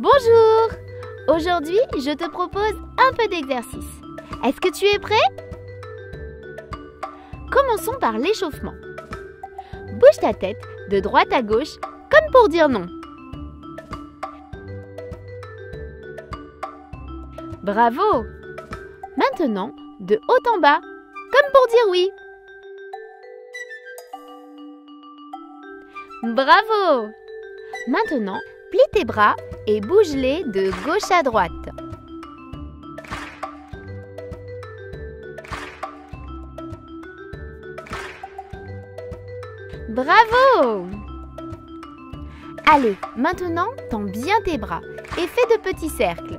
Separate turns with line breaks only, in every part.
Bonjour Aujourd'hui, je te propose un peu d'exercice. Est-ce que tu es prêt? Commençons par l'échauffement. Bouge ta tête de droite à gauche comme pour dire non. Bravo Maintenant, de haut en bas, comme pour dire oui. Bravo Maintenant, plie tes bras et bouge-les de gauche à droite. Bravo Allez, maintenant, tends bien tes bras et fais de petits cercles.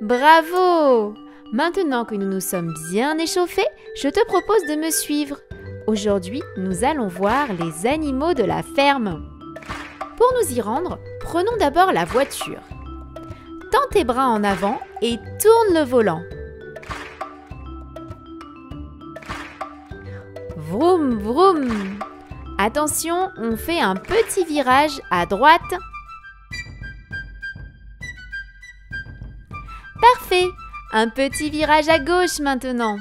Bravo Maintenant que nous nous sommes bien échauffés, je te propose de me suivre. Aujourd'hui, nous allons voir les animaux de la ferme. Pour nous y rendre, prenons d'abord la voiture. Tends tes bras en avant et tourne le volant. Vroom, vroom. Attention, on fait un petit virage à droite. Parfait. Un petit virage à gauche maintenant.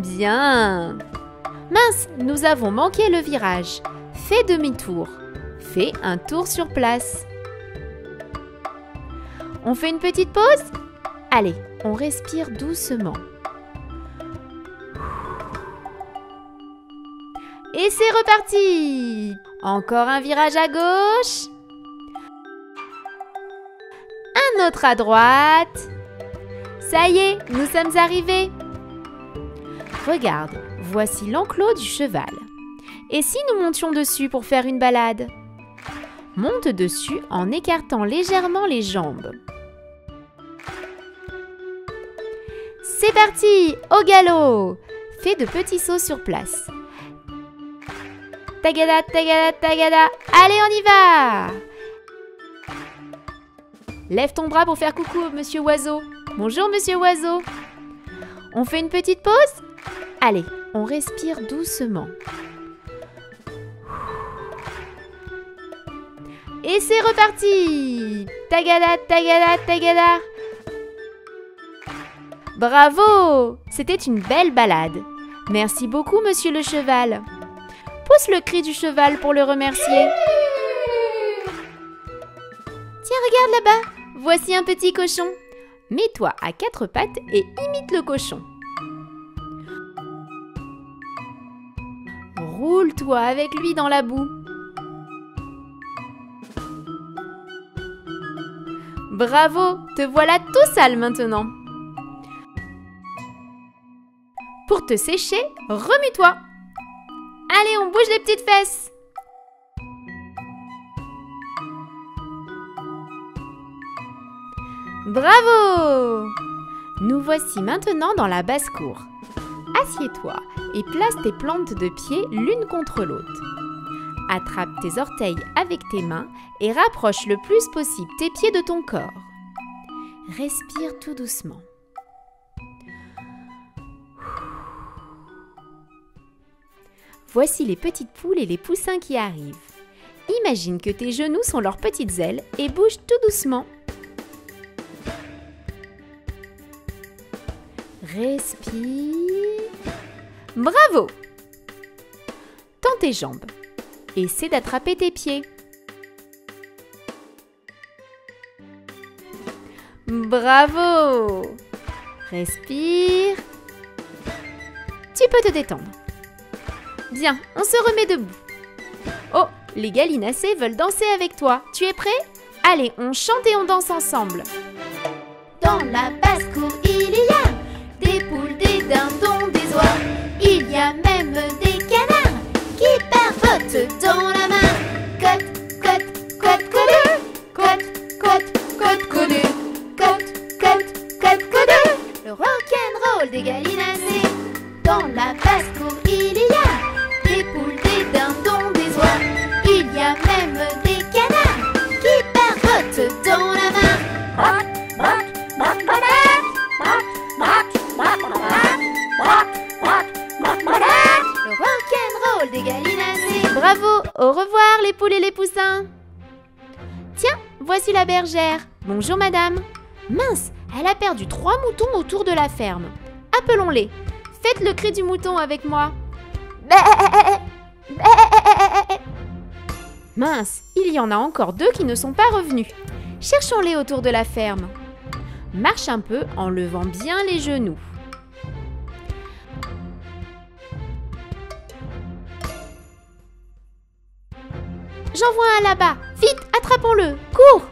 Bien. Mince, nous avons manqué le virage. Fais demi-tour. Fais un tour sur place. On fait une petite pause? Allez, on respire doucement. Et c'est reparti Encore un virage à gauche. Un autre à droite. Ça y est, nous sommes arrivés. Regarde, voici l'enclos du cheval. Et si nous montions dessus pour faire une balade? Monte dessus en écartant légèrement les jambes. C'est parti, au galop Fais de petits sauts sur place. Tagada, tagada, tagada. Allez, on y va Lève ton bras pour faire coucou, monsieur oiseau. Bonjour, monsieur oiseau. On fait une petite pause? Allez, on respire doucement. Et c'est reparti Tagada, tagada, tagada Bravo C'était une belle balade. Merci beaucoup, monsieur le cheval. Pousse le cri du cheval pour le remercier. Tiens, regarde là-bas. Voici un petit cochon. Mets-toi à quatre pattes et imite le cochon. Roule-toi avec lui dans la boue. Bravo, te voilà tout sale maintenant. Pour te sécher, remue-toi. Allez, on bouge les petites fesses. Bravo Nous voici maintenant dans la basse-cour. Assieds-toi et place tes plantes de pied l'une contre l'autre. Attrape tes orteils avec tes mains et rapproche le plus possible tes pieds de ton corps. Respire tout doucement. Voici les petites poules et les poussins qui arrivent. Imagine que tes genoux sont leurs petites ailes et bouge tout doucement. Respire. Bravo Tends tes jambes. Essaie d'attraper tes pieds. Bravo Respire. Tu peux te détendre. Bien, on se remet debout. Oh, les gallinacés veulent danser avec toi. Tu es prêt? Allez, on chante et on danse ensemble.
Dans la des gallinacées. Dans la basse-cour, il y a des poules, des dindons, des oies. Il y a même des canards qui barbotent dans la main. Le rock'n'roll des gallinacées. Bravo, au revoir les poules et les poussins. Tiens, voici la
bergère. Bonjour madame. Mince, elle a perdu trois moutons autour de la ferme. Appelons-les. Faites le cri du mouton avec moi. Mince, il y en a encore deux qui ne sont pas revenus. Cherchons-les autour de la ferme. Marche un peu en levant bien les genoux. J'en vois un là-bas. Vite, attrapons-le. Cours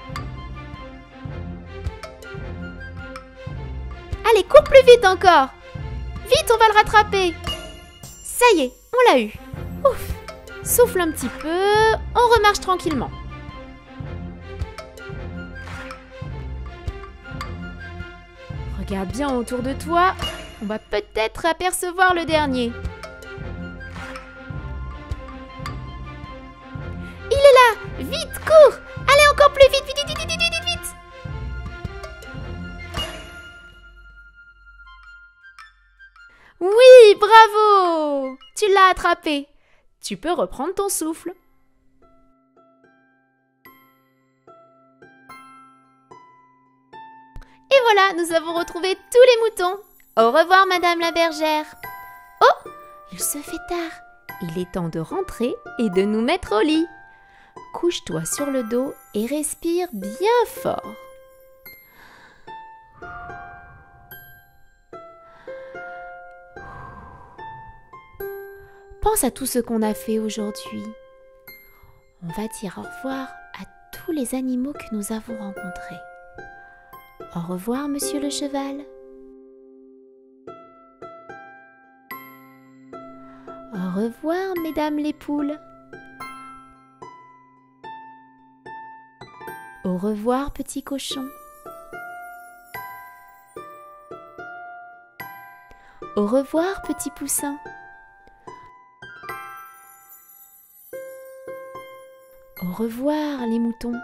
Allez, cours plus vite encore. Vite, on va le rattraper. Ça y est, on l'a eu. Ouf. Souffle un petit peu, on remarche tranquillement. Regarde bien autour de toi, on va peut-être apercevoir le dernier. Il est là Vite, cours bravo Tu l'as attrapé. Tu peux reprendre ton souffle. Et voilà, nous avons retrouvé tous les moutons. Au revoir, Madame la bergère. Oh, il se fait tard. Il est temps de rentrer et de nous mettre au lit. Couche-toi sur le dos et respire bien fort. Pense à tout ce qu'on a fait aujourd'hui. On va dire au revoir à tous les animaux que nous avons rencontrés. Au revoir, monsieur le cheval. Au revoir, mesdames les poules. Au revoir, petit cochon. Au revoir, petit poussin. Au revoir, les moutons.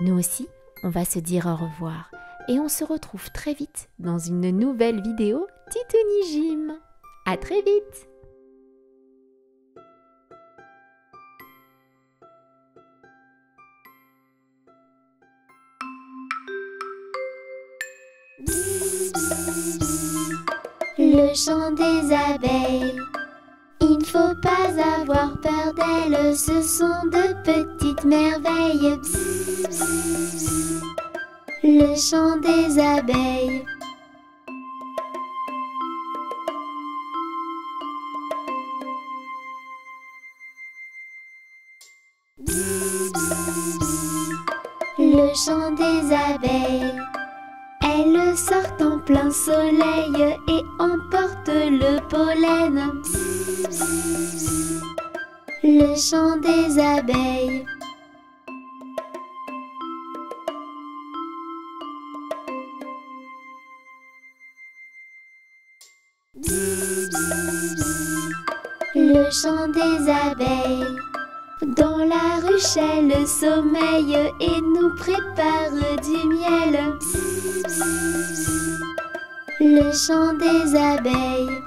Nous aussi, on va se dire au revoir et on se retrouve très vite dans une nouvelle vidéo Titouni Jim. À très vite
chant des abeilles. Il ne faut pas avoir peur d'elles, ce sont de petites merveilles. Le chant des abeilles. Le chant des abeilles. Sortent en plein soleil et emportent le pollen. Le chant des abeilles. Le chant des abeilles. Dans la ruchelle sommeille et nous prépare du miel. Le chant des abeilles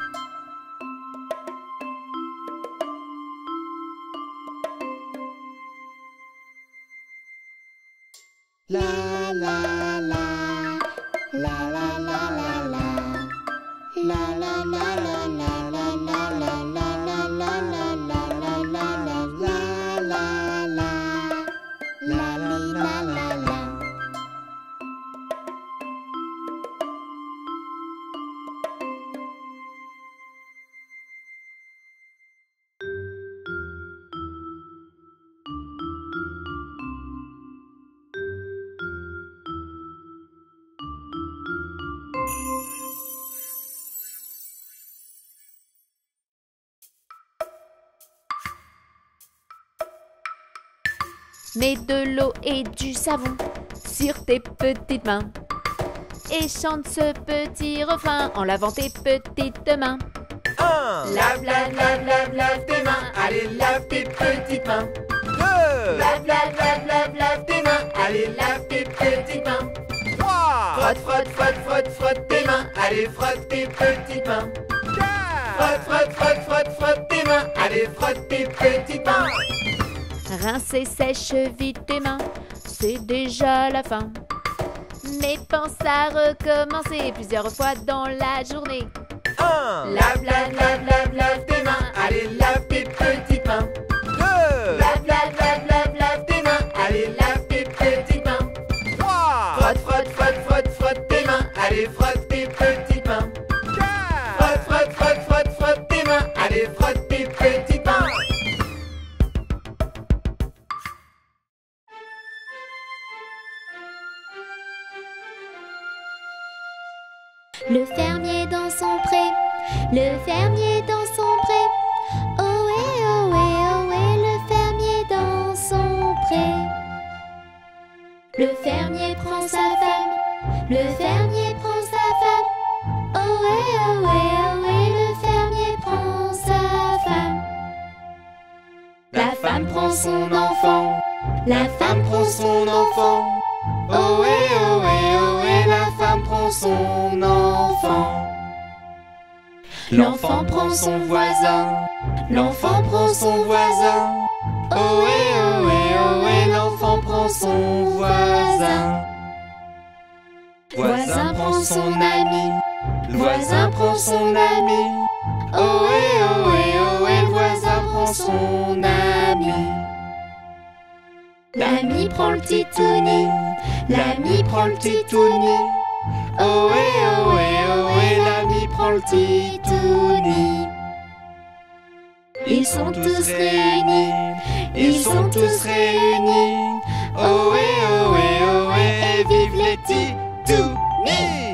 mets de l'eau et du savon sur tes petites mains. Et chante ce petit refrain en lavant tes petites mains.
Un.
Lave, lave, lave, lave, lave tes mains. Allez, lave tes petites mains.
Deux.
Lave, lave, lave, lave, lave tes mains. Allez, lave tes petites mains.
Trois.
Frotte, frotte, frotte, frotte, frotte tes mains. Allez, frotte tes petites mains.
Quatre.
Frotte, frotte, frotte, frotte, frotte tes mains. Allez, frotte tes petites
mains. Rincer sèche vite tes mains, c'est déjà la fin. Mais pense à recommencer plusieurs fois dans la journée.
Lave, lave, lave, lave, lave tes mains. Allez, lave tes petites mains.
le fermier dans son pré. Ohé, ohé, ohé, le fermier dans son pré. Le fermier prend sa femme, le fermier prend sa femme. Ohé, ohé, ohé, le fermier prend sa femme. La femme prend son enfant, la femme prend son enfant. Ohé, ohé, ohé, la femme prend son enfant. L'enfant prend son voisin, l'enfant prend son voisin. Ohé, ohé, ohé, l'enfant prend son voisin. Voisin prend son ami, voisin prend son ami. Ohé, ohé, ohé, voisin prend son ami. L'ami prend le petit tournis, l'ami prend le petit tournis. Ohé, ohé, ohé, ils sont tous réunis, ils sont tous réunis. Ohé, ohé, ohé, et vive les titounis!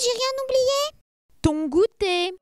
j'ai rien oublié.
Ton goûter.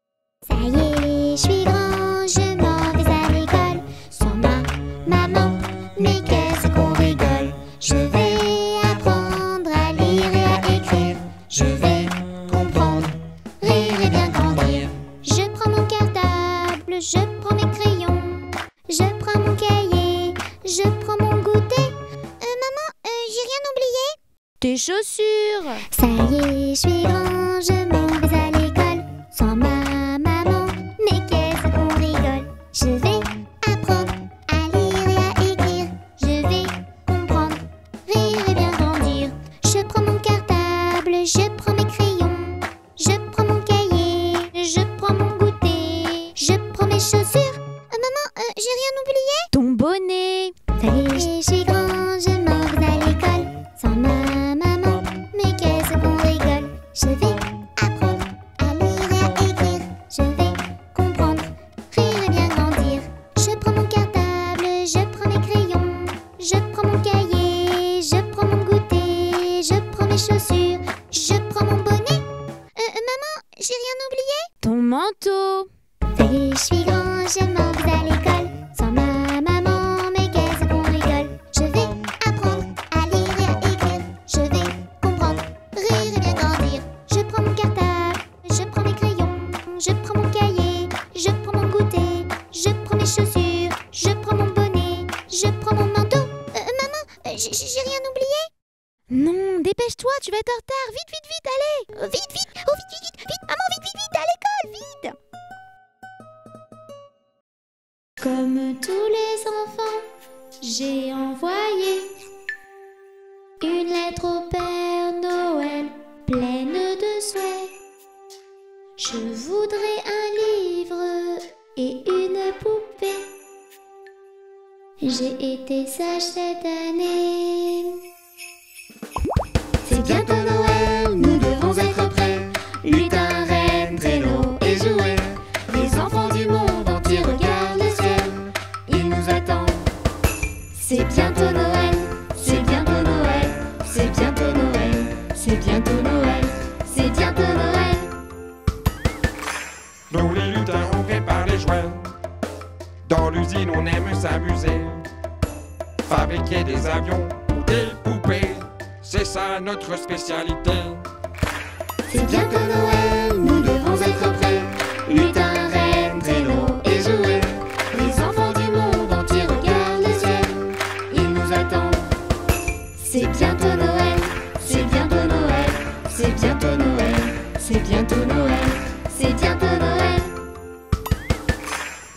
C'est bientôt Noël, c'est bientôt Noël, c'est bientôt Noël, c'est bientôt Noël, c'est bientôt Noël.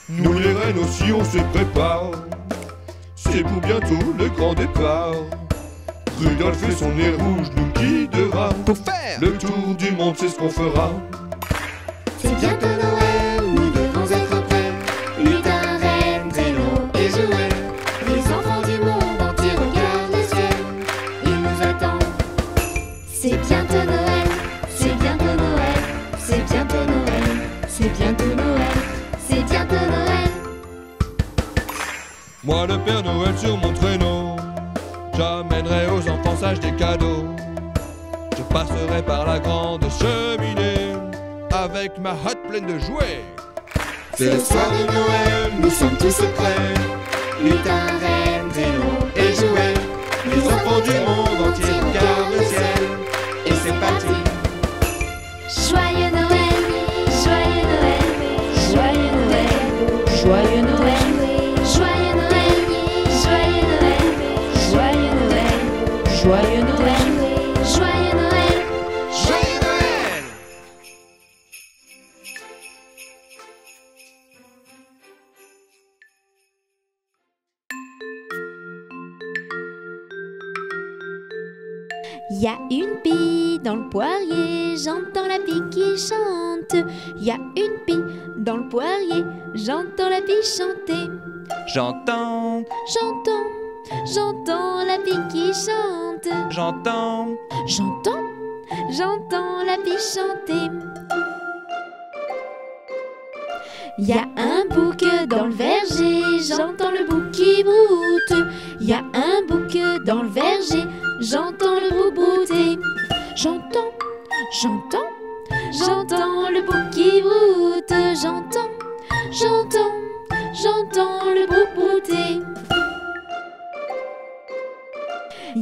Nous les
reines aussi on se prépare. C'est pour bientôt le grand départ. Rudolph et son nez rouge nous guidera.
Pour faire
Le tour du monde c'est ce qu'on fera.
C'est bientôt Noël, Le
Père Noël sur mon traîneau J'amènerai aux enfants sages des cadeaux Je passerai par la grande cheminée Avec ma hotte pleine de jouets
C'est le soir de Noël, nous sommes tous prêts. Lutin, reine, traîneau et jouets. Les enfants du monde entier regardent le ciel. Et c'est parti. Joyeux Noël, joyeux Noël, joyeux Noël, joyeux Noël, joyeux Noël, joyeux Noël, joyeux Noël. Noël
Y a une pie dans le poirier, j'entends la pie qui chante. Y a une pie dans le poirier, j'entends la pie chanter.
J'entends,
J'entends, j'entends la pie qui chante.
J'entends,
J'entends, j'entends la pie chanter. Y a un bouc dans le verger, j'entends le bouc qui broute. Y a un bouc dans le verger, j'entends le bouc brouter. J'entends, j'entends, j'entends le bouc qui broute. J'entends, j'entends, j'entends le bouc brouter.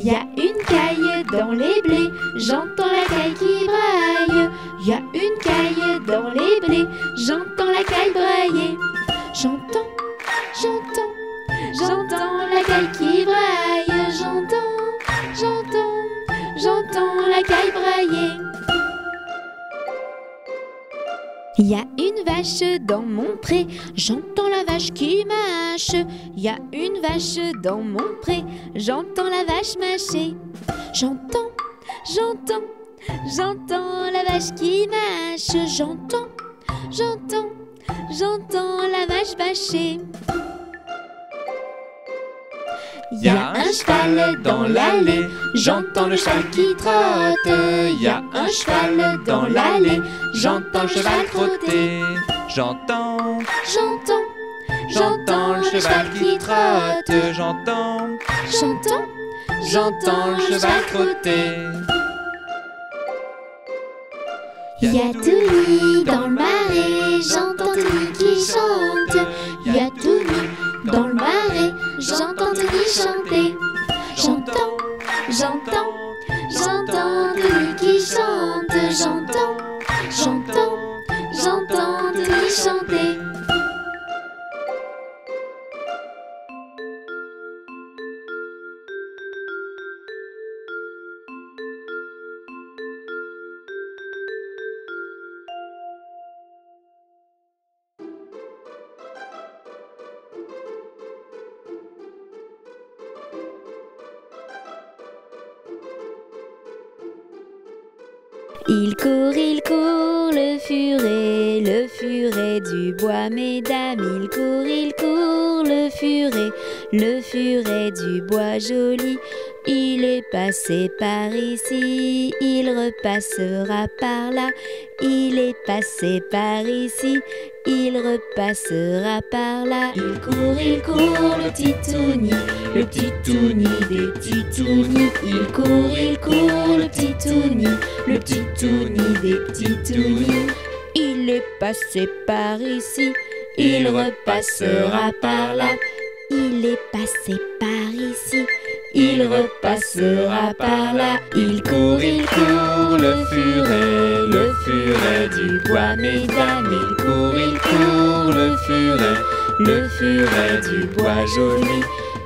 Y a une caille dans les blés, j'entends la caille qui braille. Y a une caille dans les blés, j'entends la caille brailler. J'entends, j'entends, j'entends la caille qui braille. J'entends, j'entends, j'entends la caille brailler. Y a une vache dans mon pré, j'entends la vache qui mâche. Y a une vache dans mon pré, j'entends la vache mâcher. J'entends, j'entends, j'entends la vache qui mâche. J'entends, j'entends, j'entends la vache bâcher.
Y a un cheval dans l'allée, j'entends le cheval qui trotte. Y a un cheval dans l'allée, j'entends le cheval trotter.
j'entends,
J'entends,
J'entends le cheval qui trotte, j'entends,
j'entends,
j'entends le cheval trotter.
Y a Touli dans le marais, j'entends Touli qui chante. Y a j'entends Touli chanter. J'entends, j'entends, j'entends Touli qui chante. J'entends, j'entends, j'entends Touli chanter.
Du bois joli.
Il est passé par ici, il repassera par là. Il est passé par ici, il repassera par là. Il court, il court, le titouni, le titouni des titounis. Il court, il court, le titouni, le titouni des titounis. Il est passé par ici, il repassera par là. Il est passé par ici, il repassera par là. Il court, il court, le furet, le furet du bois, mesdames. Il court, il court, le furet, le furet du bois joli.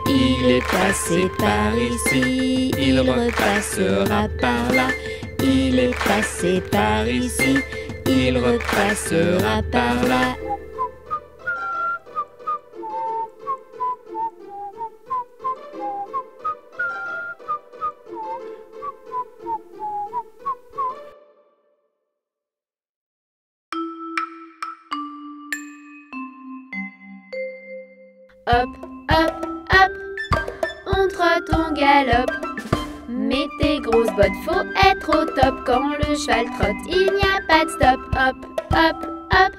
Il est passé par ici, il repassera par là. Il est passé par ici, il repassera par là.
Hop, hop, hop, on trotte, on galope. Mets tes grosses bottes, faut être au top quand le cheval trotte. Il n'y a pas de stop. Hop, hop, hop,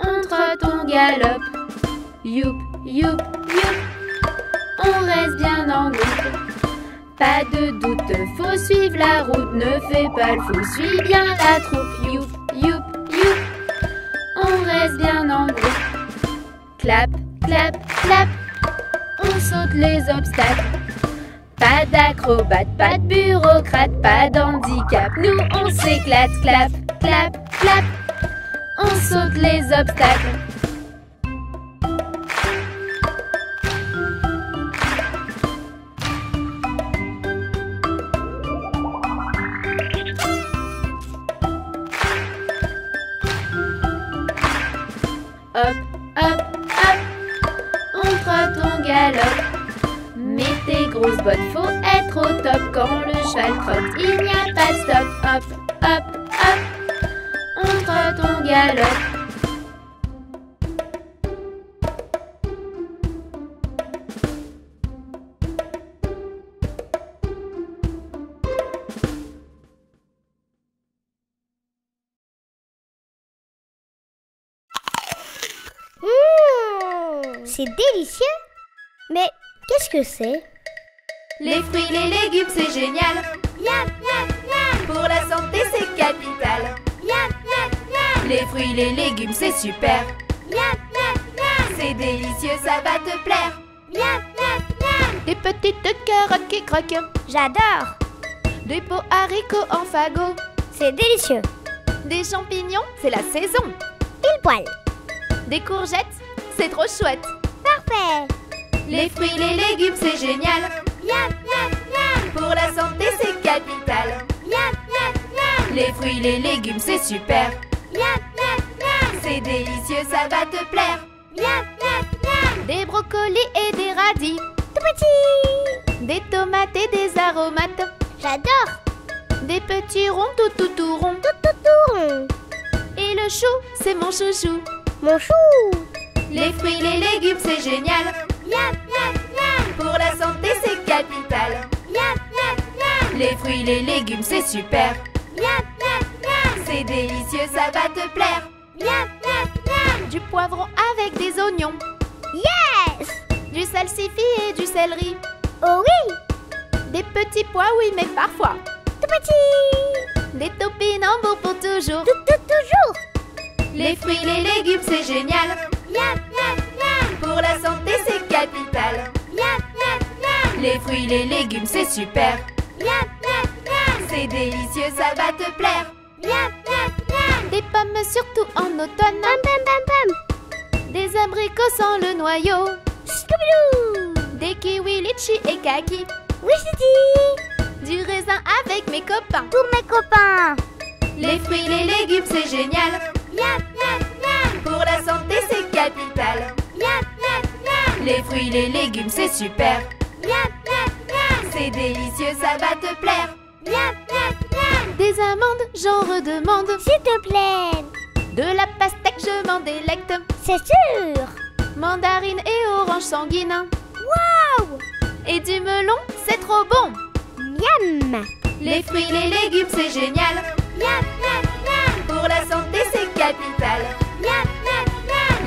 on trotte, on galope. Youp, youp, youp, on reste bien en groupe. Pas de doute, faut suivre la route, ne fais pas le fou, suis bien la troupe. Youp, youp, youp, on reste bien en groupe. Clap, clap, clap, on saute les obstacles. Pas d'acrobate, pas de bureaucrate, pas d'handicap. Nous on s'éclate, clap, clap, clap, on saute les obstacles.
C'est délicieux. Mais qu'est-ce que c'est?
Les fruits, les légumes, c'est génial. Pour la santé, c'est capital. Les fruits, les légumes, c'est super. C'est délicieux, ça va te plaire.
Des petites carottes qui croquent,
J'adore.
des pots haricots en fagot,
C'est délicieux.
des champignons, c'est la saison,
Pile poil.
des courgettes, c'est trop chouette.
Les fruits, les légumes, c'est génial. Pour la santé, c'est capital. Les fruits, les légumes, c'est super. C'est délicieux, ça va te plaire.
Des brocolis et des radis,
Tout
des tomates et des aromates,
J'adore.
des petits ronds tout tout tout ronds.
Tout, tout, tout rond.
Et le chou, c'est mon chouchou.
Mon chou.
Les fruits, les légumes, c'est génial.
Miam, miam, miam,
Pour la santé, c'est capital.
miam, miam, miam,
Les fruits, les légumes, c'est super.
miam, miam, miam,
C'est délicieux, ça va te plaire.
miam, miam, miam.
Du poivron avec des oignons,
Yes.
du salsifis et du céleri.
Oh oui.
Des petits pois, oui, mais parfois.
Tout petit.
Des topinambours pour toujours.
Tout, tout, toujours.
Les fruits, les légumes, c'est génial.
Miam, miam, miam,
Pour la santé, c'est capital.
miam, miam, miam,
Les fruits, les légumes, c'est super.
miam, miam, miam,
C'est délicieux, ça va te plaire.
miam, miam, miam.
Des pommes surtout en automne.
Pam, pam, pam, pam.
Des abricots sans le noyau.
Scooby-Doo.
Des kiwis, litchis et kaki.
Oui.
Du raisin avec mes copains.
Tous mes copains.
Les fruits, les légumes, c'est génial.
Miam, miam, miam, miam,
Les fruits, les légumes, c'est super.
miam, miam, miam,
C'est délicieux, ça va te plaire.
miam, miam, miam.
Des amandes, j'en redemande.
S'il te plaît.
De la pastèque, je m'en délecte.
C'est sûr.
Mandarine et orange sanguine.
Waouh.
Et du melon, c'est trop bon.
Miam
Les fruits, les légumes, c'est génial.
Miam, miam, miam.
Pour la santé, c'est capital.
Miam.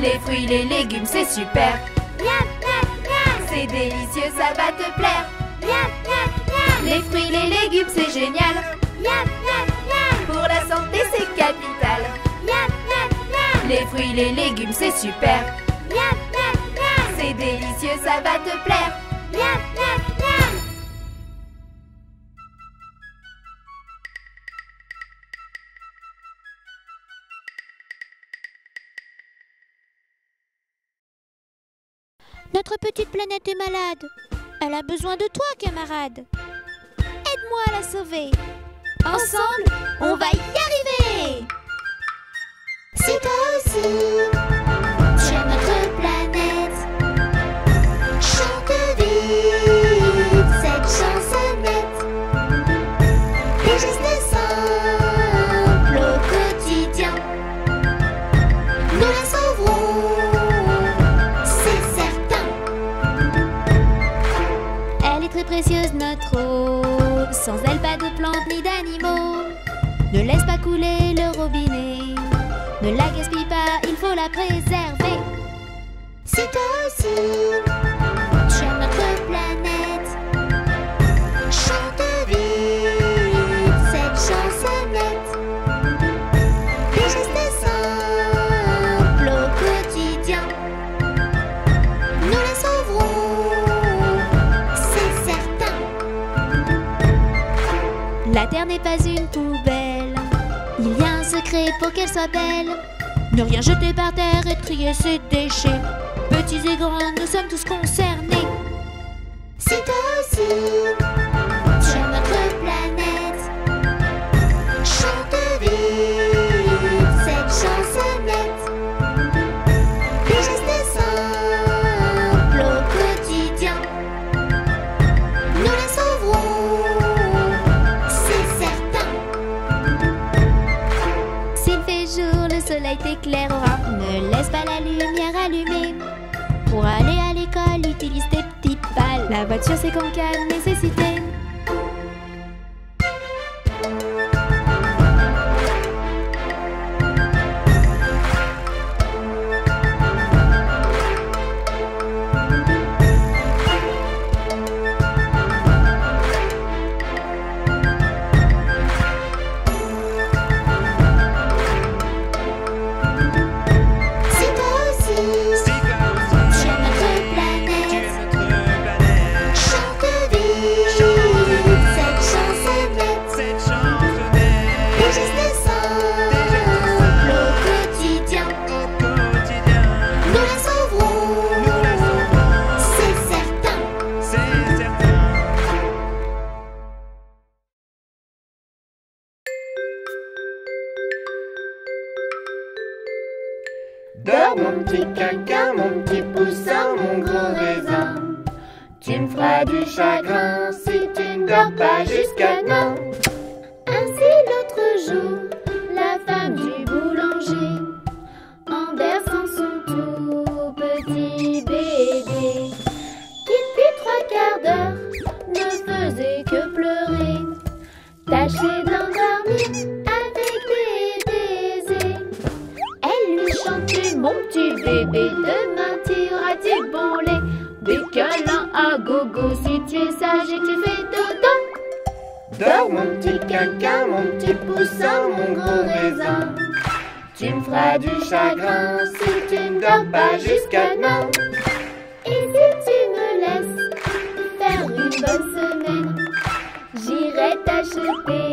Les fruits, les légumes, c'est super.
Miam, miam, miam.
C'est délicieux, ça va te plaire.
Miam, miam, miam.
Les fruits, les légumes, c'est génial.
Miam, miam, miam.
Pour la santé, c'est capital.
Miam, miam, miam.
Les fruits, les légumes, c'est super.
Miam, miam, miam.
C'est délicieux, ça va te plaire.
Miam, miam, miam.
Notre petite planète est malade. Elle a besoin de toi, camarade. Aide-moi à la sauver.
Ensemble, on va y arriver.
Si toi aussi,
Sans elle, pas de plantes ni d'animaux. Ne laisse pas couler le robinet. Ne la gaspille pas, il faut la préserver.
Toi aussi, tu notre
n'est pas une poubelle. Il y a un secret pour qu'elle soit belle. Ne rien jeter par terre et trier ses déchets. Petits et grands, nous sommes tous concernés.
Toi aussi, tu La
voiture, c'est de nécessité.
Tâchait de l'endormir avec des baisers. Elle lui chantait mon petit bébé, demain t'iras du bon lait. Des câlins à gogo si tu es sage et tu fais dodo. Dors mon petit caca, mon petit poussin, mon gros raisin. Tu me feras du chagrin si tu ne dors pas jusqu'à demain. to bed.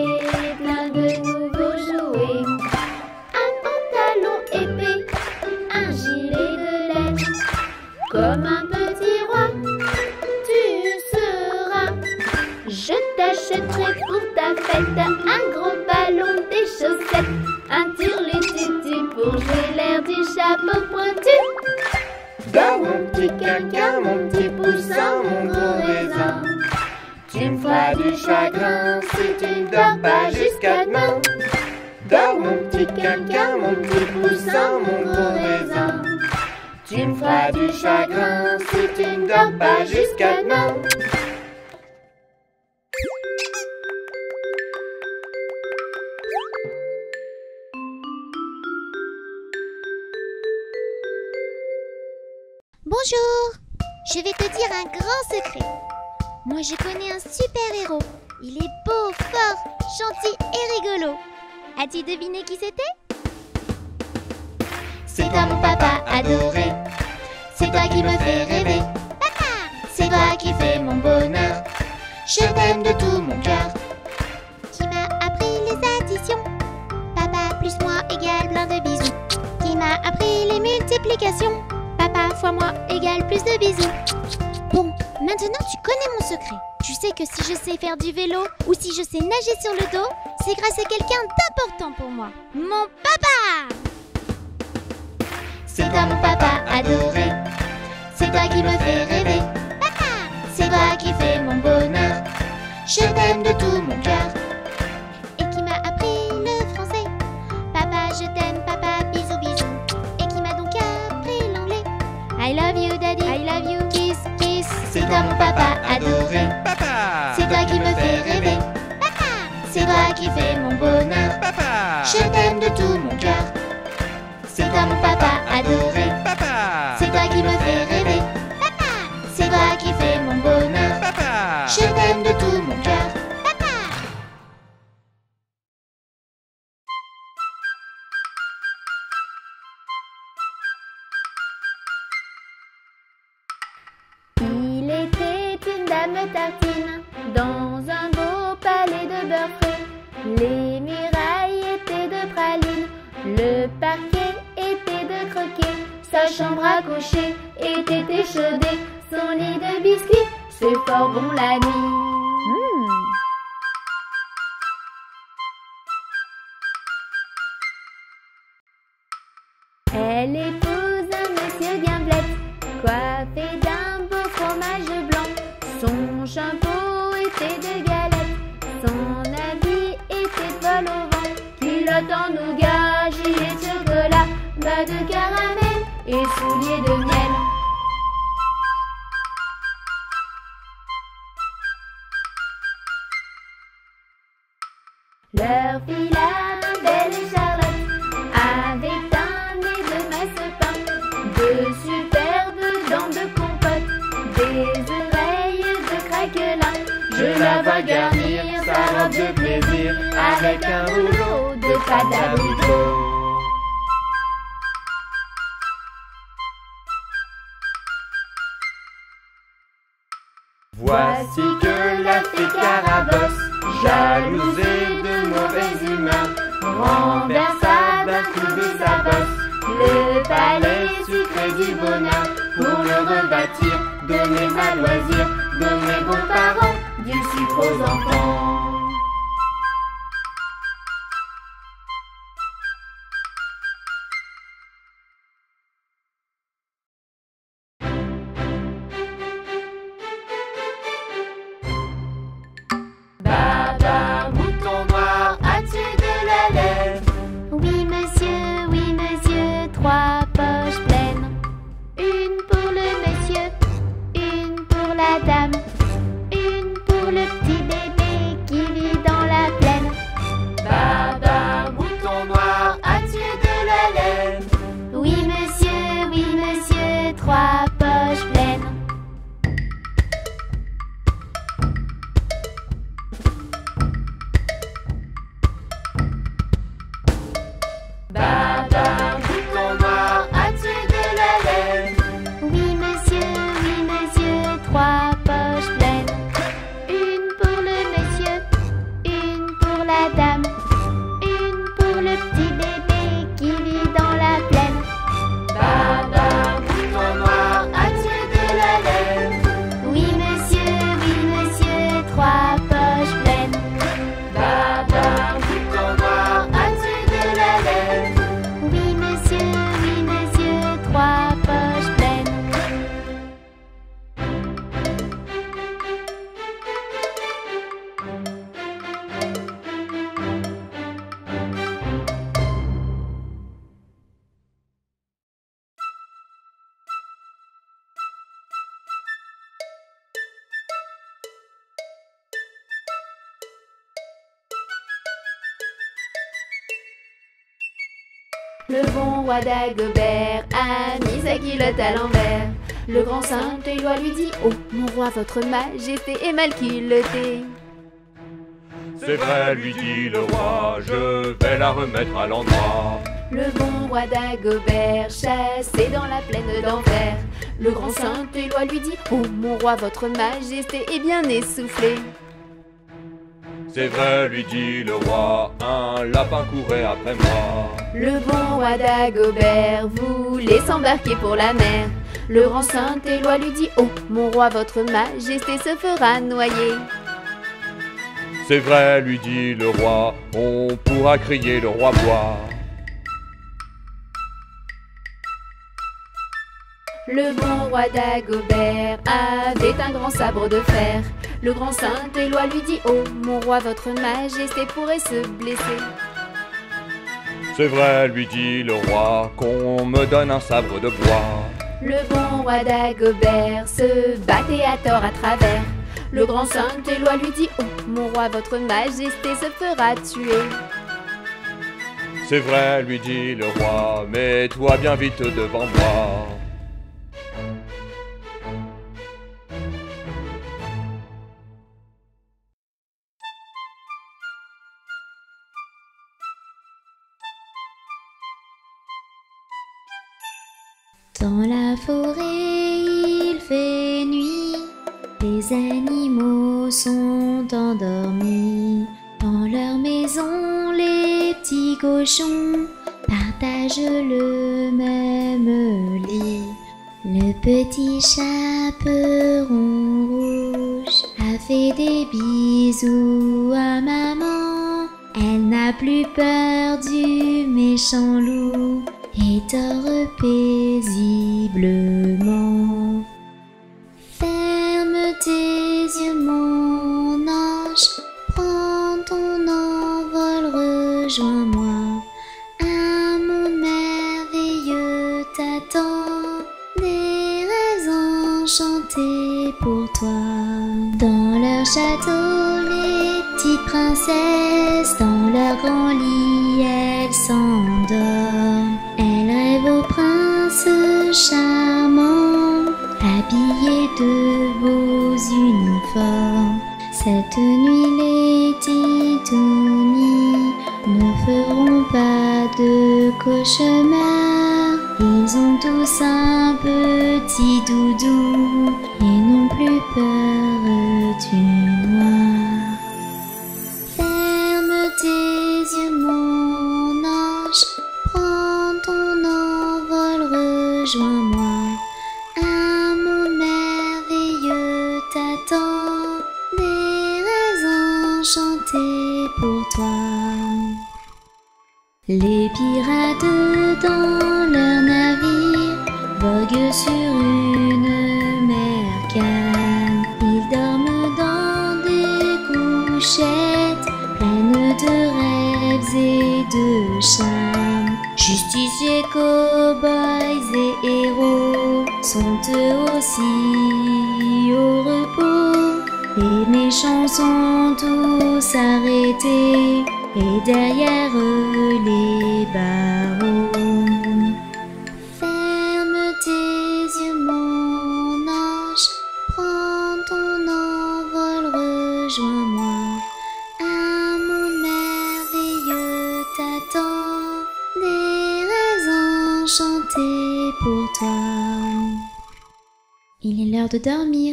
Bonjour Je vais te dire un grand secret. Moi, je connais un super héros. Il est beau, fort, gentil et rigolo. As-tu deviné qui c'était?
C'est toi mon papa adoré. C'est toi qui me fais rêver. C'est toi qui fais mon bonheur. Je t'aime de tout mon cœur.
Qui m'a appris les additions? Papa plus moi égale plein de bisous. Qui m'a appris les multiplications? Papa fois moi égale plus de bisous. Bon, maintenant tu connais mon secret. Tu sais que si je sais faire du vélo ou si je sais nager sur le dos, c'est grâce à quelqu'un d'important pour moi. Mon papa
C'est toi mon papa adoré. C'est toi qui me fais rêver. C'est toi qui fais mon bonheur. Je t'aime de tout mon cœur.
I love you, daddy. I love you, kiss, kiss.
C'est toi mon papa adoré.
Papa
C'est toi qui me fais rêver? C'est toi qui fais mon bonheur.
Papa
Je t'aime de tout mon cœur. C'est toi mon papa adoré.
Papa
C'est toi qui me fais rêver. C'est toi qui fais mon bonheur.
Papa
Je t'aime de tout mon cœur.
Dame tartine dans un beau palais de beurre frais. Les murailles étaient de praline, le parquet était de croquet, sa chambre à coucher était échaudée, son lit de biscuits, c'est fort bon la nuit.
Humeur, renversa d'un de sa bosse le palais sucré du bonheur. Pour le rebâtir, donner à loisir, donner bons parents, du sucre aux enfants.
Roi d'Agobert a mis sa culotte à l'envers.
Le grand saint Éloi lui dit Oh, mon roi, votre majesté est mal culotté.
C'est vrai, lui dit le roi, je vais la remettre à l'endroit.
Le bon roi d'Agobert, chassé dans la plaine d'enfer. Le grand saint Éloi lui dit Oh, mon roi, votre majesté est bien essoufflé.
C'est vrai, lui dit le roi, un lapin courait après moi.
Le bon roi d'Agobert voulait s'embarquer pour la mer. Le grand saint Éloi lui dit Oh, mon roi, votre majesté se fera noyer.
C'est vrai, lui dit le roi, on pourra crier le roi bois.
Le bon roi d'Agobert avait un grand sabre de fer. Le grand saint Éloi lui dit Oh, mon roi, votre majesté pourrait se blesser.
C'est vrai, lui dit le roi, qu'on me donne un sabre de bois.
Le bon roi d'Agobert se battait à tort à travers. Le grand saint Éloi lui dit Oh, mon roi, votre majesté se fera tuer.
C'est vrai, lui dit le roi, mets-toi bien vite devant moi.
Forêt, il fait nuit. Les animaux sont endormis. Dans leur maison, les petits cochons partagent le même lit. Le petit chaperon rouge a fait des bisous à maman. Elle n'a plus peur du méchant loup et dort paisiblement. Ferme tes yeux, mon ange, prends ton envol, rejoins-moi. Un monde merveilleux t'attend, des rêves enchantés pour toi. Dans leur château, les petites princesses, dans leur grand lit, elles s'endorment. Elles rêvent au prince charmant, habillés de beaux uniformes. Cette nuit, les titounis ne feront pas de cauchemar. Ils ont tous un petit doudou et n'ont plus peur du pirates dans leur navire voguent sur une mer calme. Ils dorment dans des couchettes pleines de rêves et de charme. Justiciers, cow-boys et héros sont eux aussi au repos. Les méchants sont tous arrêtés et derrière eux les de dormir.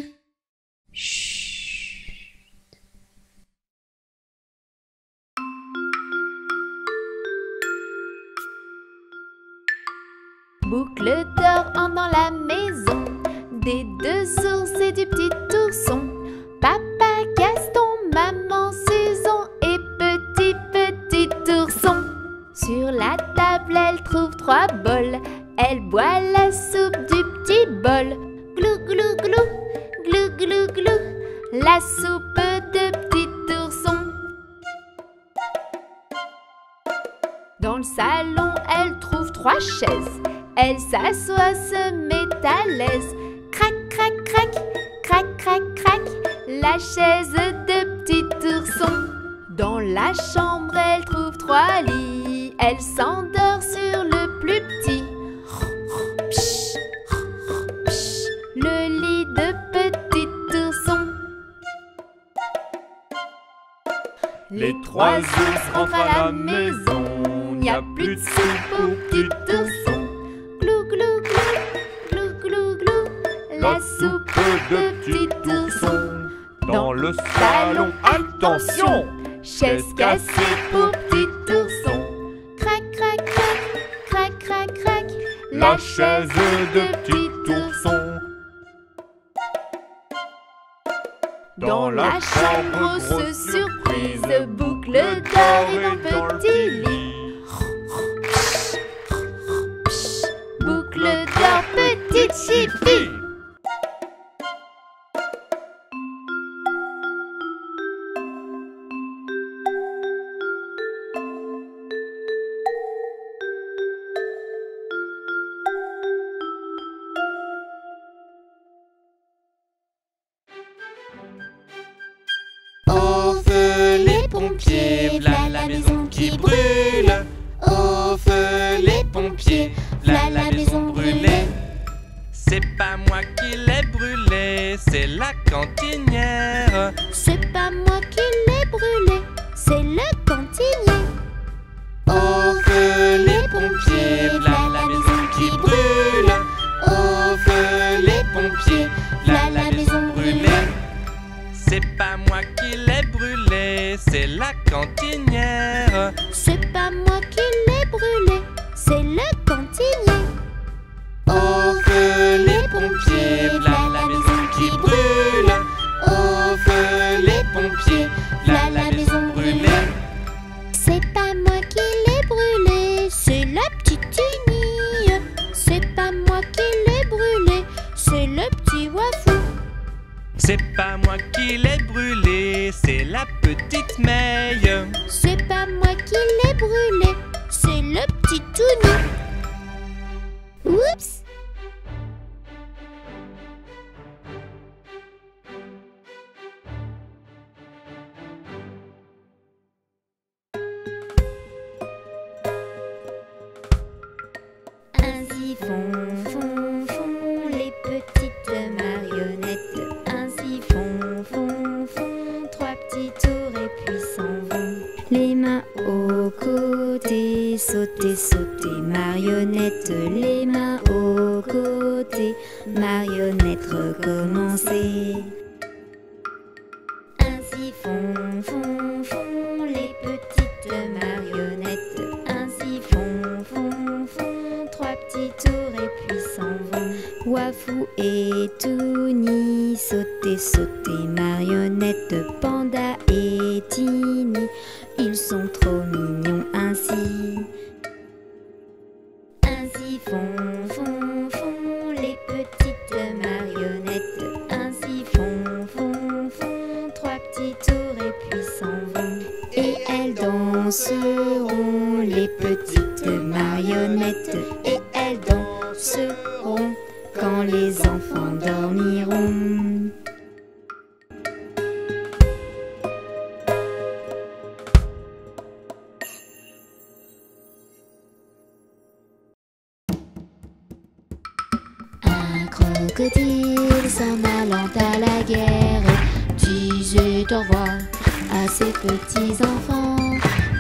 Les trois ours rentrent à la maison. Y a plus de soupe au petit ourson.
Glou glou glou, glou glou glou, la soupe de petit ourson.
Dans le salon, attention Chaise cassée pour petit ourson.
Crac crac crac, crac crac crac,
La chaise de petit ourson. Dans la chambre, surprise,
boucle d'or et un petit lit.
Moi qui l'ai brûlé, c'est la cantinière.
C'est pas moi qui l'ai brûlé, c'est le
moi qui l'ai brûlé, c'est la
petite
Meille.
Et Touni, sauter, sauter, marionnette. Panda et Tini, ils sont trop mignons ainsi. Ainsi font, font, font les petites marionnettes. Ainsi font, font, font trois petits tours et puis s'en vont. Et elles danseront les petites petits enfants,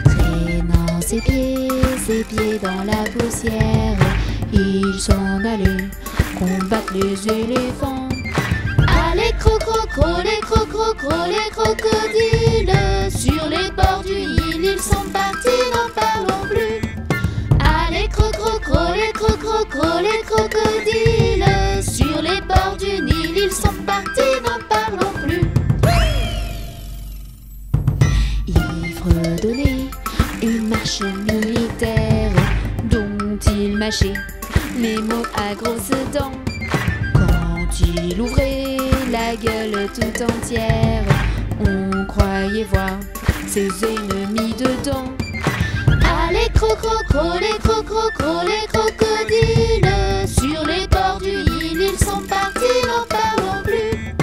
traînant ses pieds, ses pieds dans la poussière. Il s'en allait combattre les éléphants. Allez, cro-cro-cro, les cro-cro-cro, les crocodiles, mâchait les mots à grosses dents. Quand il ouvrait la gueule tout entière, on croyait voir ses ennemis dedans. Allez, cro-cro-cro, les cro-cro-cro, les crocodiles, sur les bords du Nil, ils sont partis, n'en parlons plus.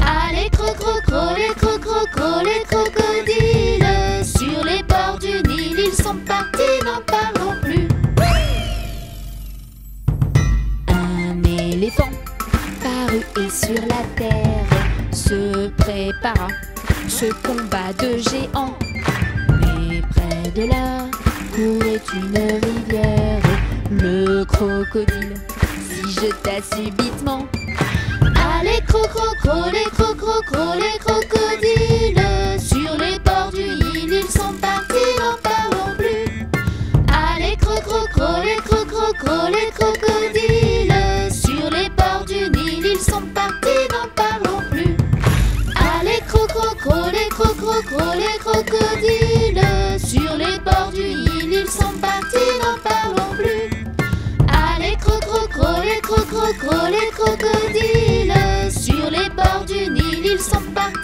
Allez, cro-cro-cro, les cro-cro-cro, les sur la terre se prépara ce combat de géants. de là courait une rivière. Le crocodile s'y jeta subitement. Allez, cro, cro, cro, les cro, cro, cro, les crocodiles. Sur les bords du Nil, ils sont partis, n'en parlons plus. Allez, cro, cro, cro, les cro, cro, cro, les crocodiles. crocos, les crocodiles, sur les bords du Nil, ils sont partis, n'en parlons plus. Ah, les crocrocros, les crocrocros, les crocodiles, sur les bords du Nil, ils sont partis.